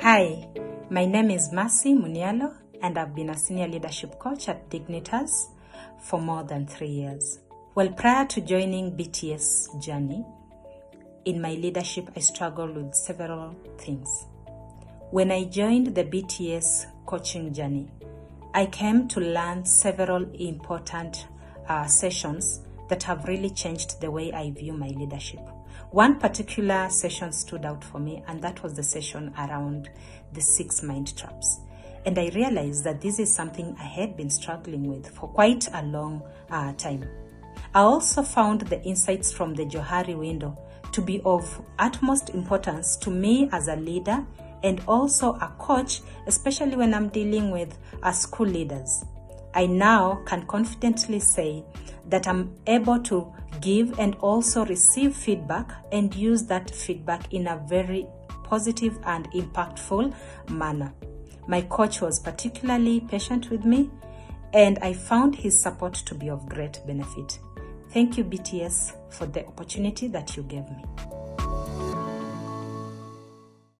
Hi, my name is Mercy Munialo, and I've been a senior leadership coach at Dignitas for more than three years. Well, prior to joining BTS journey, in my leadership, I struggled with several things. When I joined the BTS coaching journey, I came to learn several important uh, sessions that have really changed the way I view my leadership. One particular session stood out for me, and that was the session around the six mind traps. And I realized that this is something I had been struggling with for quite a long uh, time. I also found the insights from the Johari window to be of utmost importance to me as a leader and also a coach, especially when I'm dealing with uh, school leaders. I now can confidently say that I'm able to give and also receive feedback and use that feedback in a very positive and impactful manner. My coach was particularly patient with me, and I found his support to be of great benefit. Thank you, BTS, for the opportunity that you gave me.